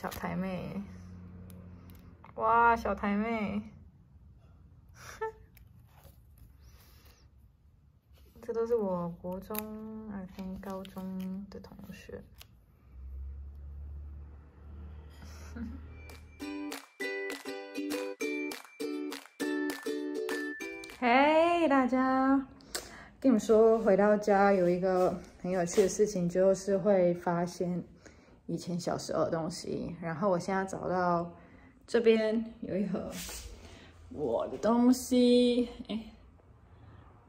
小台妹，哇，小台妹，这都是我国中、I think 高中的同学。嘿，大家，跟你们说，回到家有一个很有趣的事情，就是会发现以前小时候的东西。然后我现在找到这边有一盒我的东西，哎，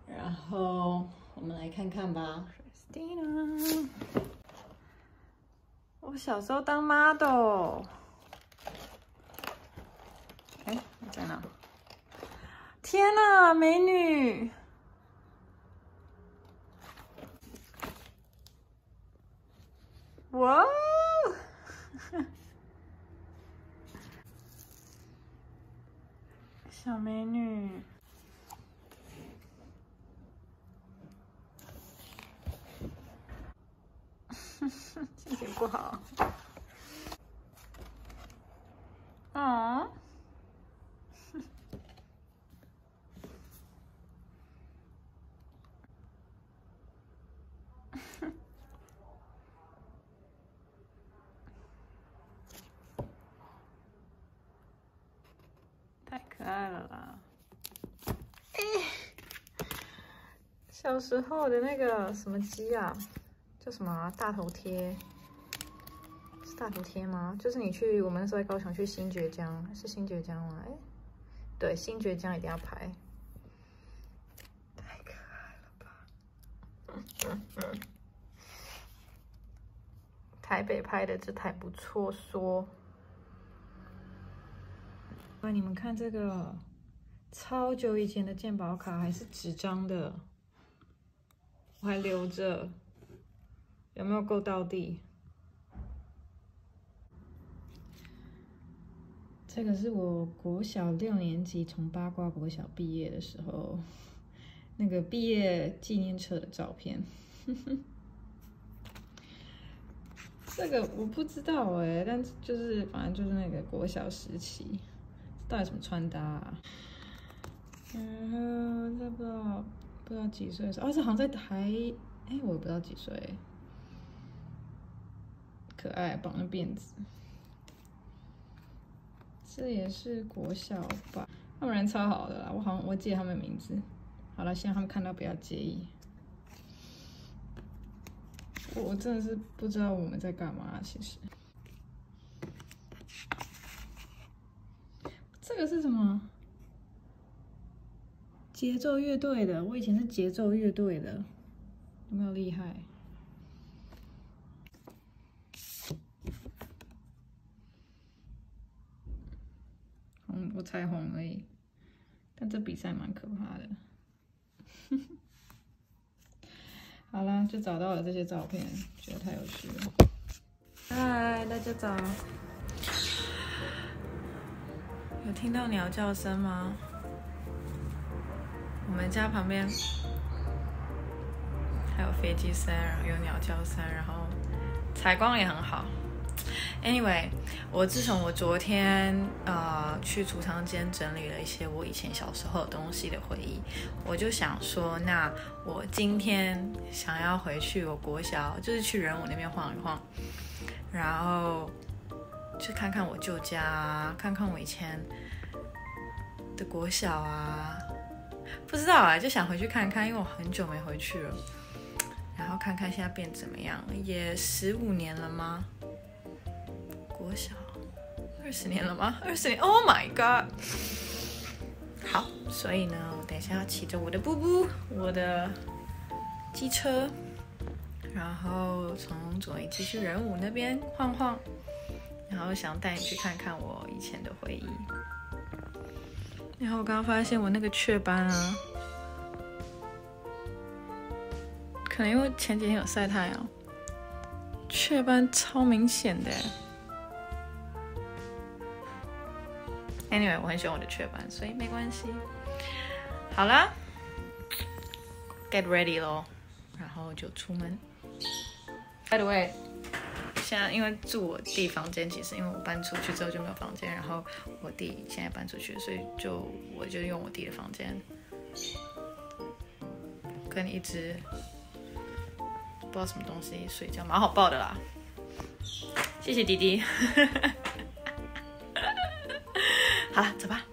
然后我们来看看吧。Christina，我小时候当 model，哎，你在哪？天呐，美女！哇，小美女，心情不好。啊。太可爱了啦！小时候的那个什么鸡啊，叫什么、大头贴？是大头贴吗？就是你去我们那时候在高雄去新爵江，是新爵江吗？哎，对，新爵江一定要拍。太可爱了吧！台北拍的这台不错说。哇，你们看这个，超久以前的鉴宝卡还是纸张的，我还留着，有没有够到地？这个是我国小六年级从八卦国小毕业的时候，那个毕业纪念册的照片。这个我不知道哎，但就是反正就是那个国小时期。到底什么穿搭？啊？然后这不知道不知道几岁的时候，哦，这好像在台，哎，我也不知道几岁。可爱，绑了辫子。这也是国小吧？他们人超好的啦，我好像我记得他们名字。好了，希望他们看到不要介意。我真的是不知道我们在干嘛，其实。这个是什么？节奏乐队的，我以前是节奏乐队的，有没有厉害？红，我彩虹而已，但这比赛蛮可怕的。好啦，就找到了这些照片，觉得太有趣了。嗨，大家早。有听到鸟叫声吗？我家旁边还有飞机声，然后有鸟叫声，然后采光也很好。Anyway，我自从我昨天呃去储藏间整理了一些我以前小时候的东西的回忆，我就想说，那我今天想要回去我国小，就是去仁武那边晃一晃，然后。去看看我舅家，看看我以前的国小啊，不知道啊，就想回去看看，因为我很久没回去了。然后看看现在变怎么样，也十五年了吗？国小二十年了吗？二十年？Oh my god！好，所以呢，我等一下要骑着我的布布，我的机车，然后从左营继续人武那边晃晃。然后想带你去看看我以前的回忆。然后我刚刚发现我那个雀斑啊，可能因为前几天有晒太阳，雀斑超明显的。Anyway，我很喜欢我的雀斑，所以没关系。好啦，Get ready 咯，然后就出门。By the way。现在因为住我弟房间，其实因为我搬出去之后就没有房间，然后我弟现在搬出去，所以就我就用我弟的房间，跟一只不知道什么东西睡觉，蛮好抱的啦。谢谢弟弟。好了，走吧。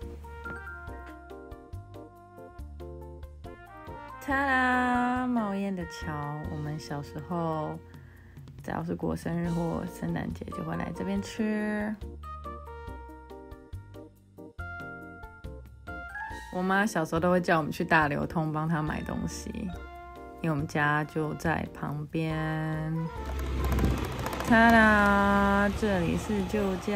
ta 啦，冒烟的桥。我们小时候，只要是过生日或圣诞节，就会来这边吃。我妈小时候都会叫我们去大流通帮她买东西，因为我们家就在旁边。ta 啦，这里是旧家。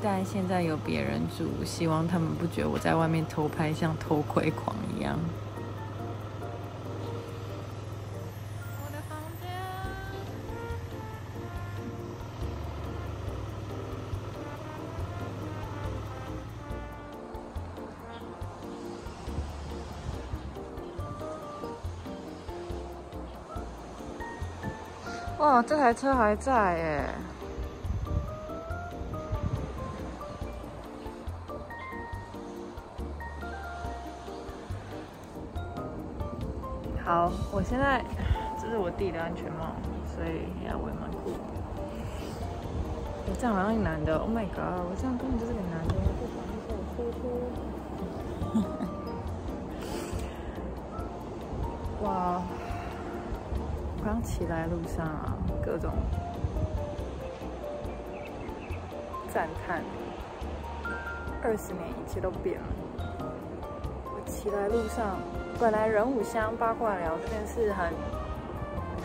但现在有别人住，希望他们不觉得我在外面偷拍像偷窥狂一样。这台车还在哎。好，我现在这是我弟的安全帽，所以呀，我也蛮酷。我这样好像男的，Oh my god！我这样根本就是个男的，不妨碍我说出。哇！我刚起来路上啊，各种赞叹，二十年一切都变了。我起来路上。本来人五乡八卦寮这边是很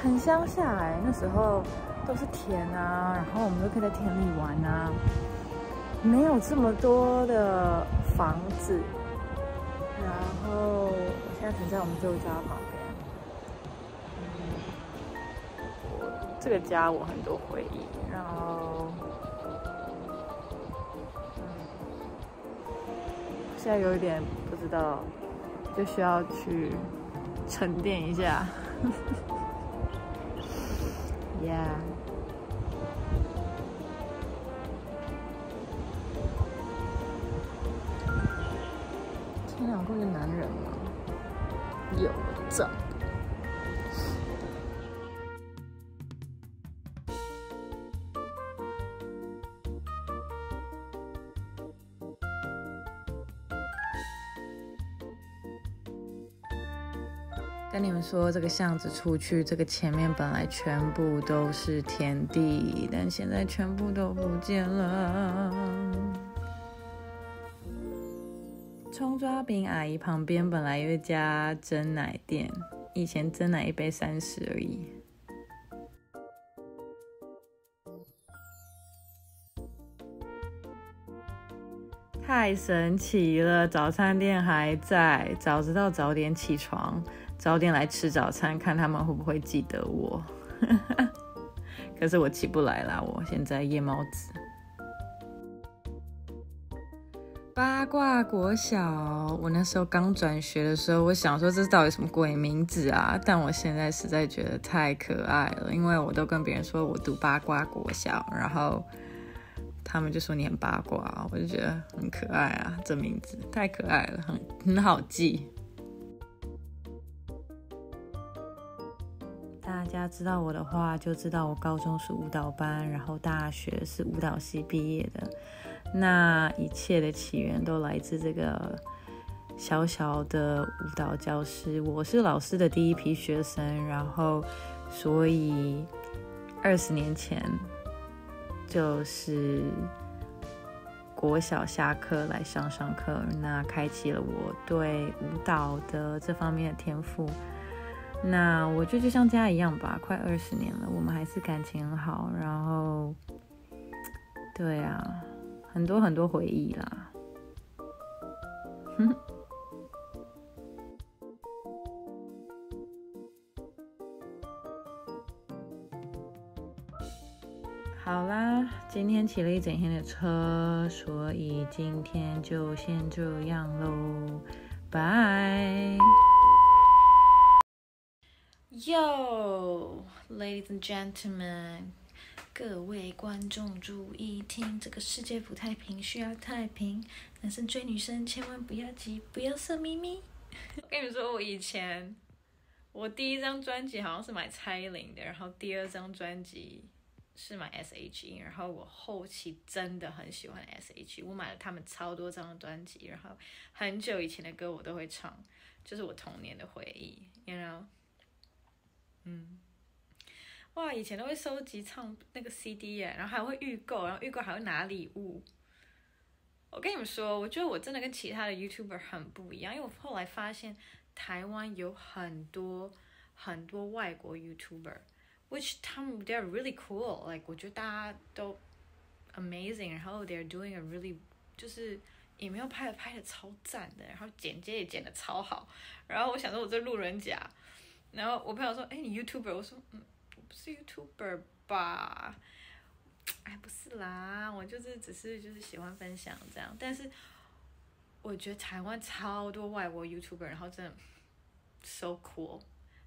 很乡下哎，那时候都是田啊，然后我们都可以在田里玩啊，没有这么多的房子。然后我现在停在我们旧家旁这个家我很多回忆，然后嗯现在有一点不知道。就需要去沉淀一下，Yeah。天两个男人吗？有这。说，这个巷子出去，这个前面本来全部都是田地，但现在全部都不见了。葱抓饼阿姨旁边本来有一家蒸奶店，以前蒸奶一杯三十而已。太神奇了，早餐店还在，早知道早点起床。早点来吃早餐，看他们会不会记得我。可是我起不来啦，我现在夜猫子。八卦国小，我那时候刚转学的时候，我想说这到底什么鬼名字啊？但我现在实在觉得太可爱了，因为我都跟别人说我读八卦国小，然后他们就说你很八卦，我就觉得很可爱啊，这名字太可爱了，很很好记。他知道我的话，就知道我高中是舞蹈班，然后大学是舞蹈系毕业的。那一切的起源都来自这个小小的舞蹈教室。我是老师的第一批学生，然后所以二十年前就是国小下课来上上课，那开启了我对舞蹈的这方面的天赋。那我就就像家一样吧，快二十年了，我们还是感情很好。然后，对啊，很多很多回忆啦。好啦，今天骑了一整天的车，所以今天就先这样喽，拜。Yo, ladies and gentlemen，各位观众注意听，这个世界不太平，需要太平。男生追女生千万不要急，不要色眯眯。我跟你们说，我以前我第一张专辑好像是买蔡依林的，然后第二张专辑是买 S.H.E，然后我后期真的很喜欢 S.H.E，我买了他们超多张专辑，然后很久以前的歌我都会唱，就是我童年的回忆，you know。嗯，哇，以前都会收集唱那个 CD 耶，然后还会预购，然后预购还会拿礼物。我跟你们说，我觉得我真的跟其他的 YouTuber 很不一样，因为我后来发现台湾有很多很多外国 YouTuber，which 他们 they're really cool，like 我觉得大家都 amazing，然后 they're doing a really 就是影片拍的拍的超赞的，然后剪接也剪的超好，然后我想说我这路人甲。然后我朋友说：“哎，你 YouTuber？” 我说：“嗯，我不是 YouTuber 吧？哎，不是啦，我就是只是就是喜欢分享这样。但是我觉得台湾超多外国 YouTuber，然后真的 so cool，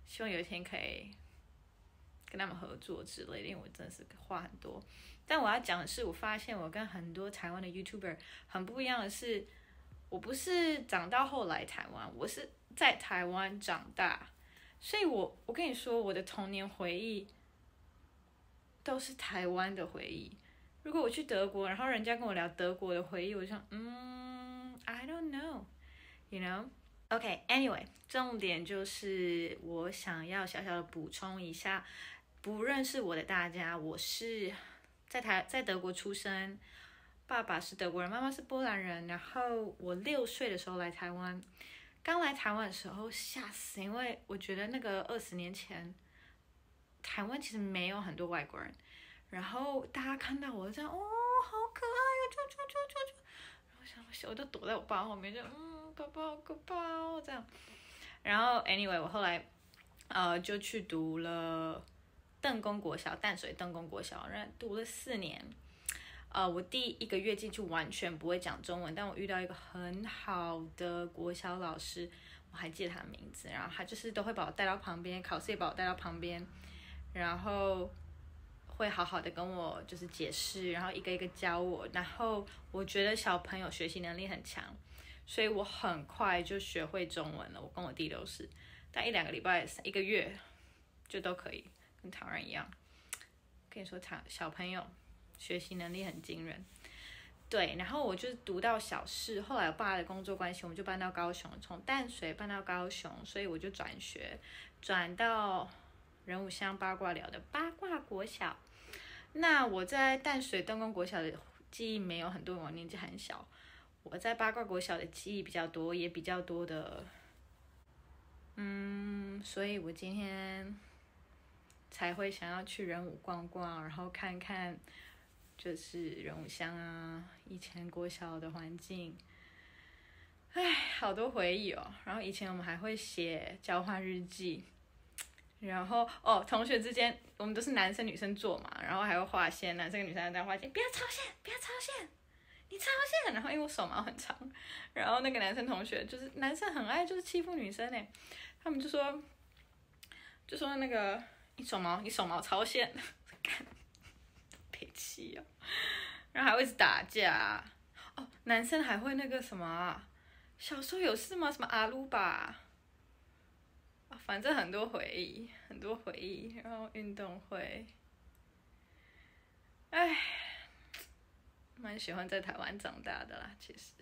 希望有一天可以跟他们合作之类的。因为我真的是话很多。但我要讲的是，我发现我跟很多台湾的 YouTuber 很不一样的是，我不是长到后来台湾，我是在台湾长大。”所以，我我跟你说，我的童年回忆都是台湾的回忆。如果我去德国，然后人家跟我聊德国的回忆，我就想，嗯，I don't know，you know？OK，Anyway，重点就是我想要小小的补充一下，不认识我的大家，我是在台在德国出生，爸爸是德国人，妈妈是波兰人，然后我六岁的时候来台湾。刚来台湾的时候吓死，因为我觉得那个二十年前，台湾其实没有很多外国人，然后大家看到我这样，哦，好可爱呀，啾啾啾啾啾，然后想，我就躲在我爸后面，就嗯，爸爸好可怕哦，这样。然后，anyway，我后来，呃，就去读了邓公国小，淡水邓公国小，然后读了四年。呃，我第一个月进去完全不会讲中文，但我遇到一个很好的国小老师，我还记得他的名字，然后他就是都会把我带到旁边，考试也把我带到旁边，然后会好好的跟我就是解释，然后一个一个教我，然后我觉得小朋友学习能力很强，所以我很快就学会中文了。我跟我弟都是，但一两个礼拜、一个月就都可以跟唐人一样。跟你说，唐小朋友。学习能力很惊人，对，然后我就是读到小四，后来我爸的工作关系，我们就搬到高雄，从淡水搬到高雄，所以我就转学，转到仁武乡八卦寮的八卦国小。那我在淡水灯光国小的记忆没有很多，我年纪很小。我在八卦国小的记忆比较多，也比较多的，嗯，所以我今天才会想要去仁武逛逛，然后看看。就是人物乡啊，以前国小的环境，哎，好多回忆哦。然后以前我们还会写交换日记，然后哦，同学之间我们都是男生女生做嘛，然后还会画线，男生跟女生在画线，不要超线，不要超线，你超线。然后因为我手毛很长，然后那个男生同学就是男生很爱就是欺负女生呢，他们就说就说那个你手毛你手毛超线。气哦，然后还会一直打架哦。男生还会那个什么，小时候有事吗？什么阿鲁巴？反正很多回忆，很多回忆。然后运动会，唉，蛮喜欢在台湾长大的啦。其实，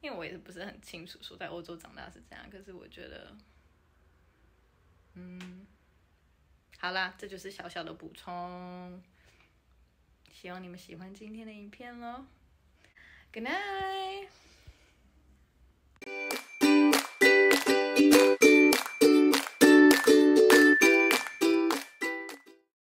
因为我也是不是很清楚说在欧洲长大是怎样，可是我觉得，嗯，好啦，这就是小小的补充。希望你们喜欢今天的影片喽，Good night。